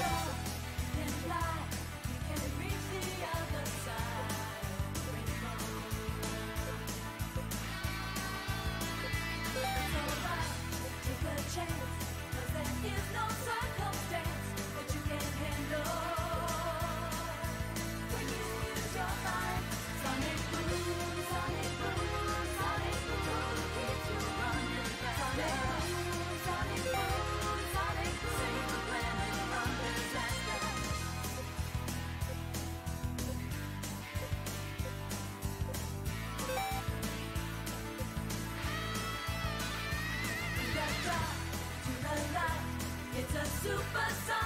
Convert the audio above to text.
love can fly, you can reach the other. super song.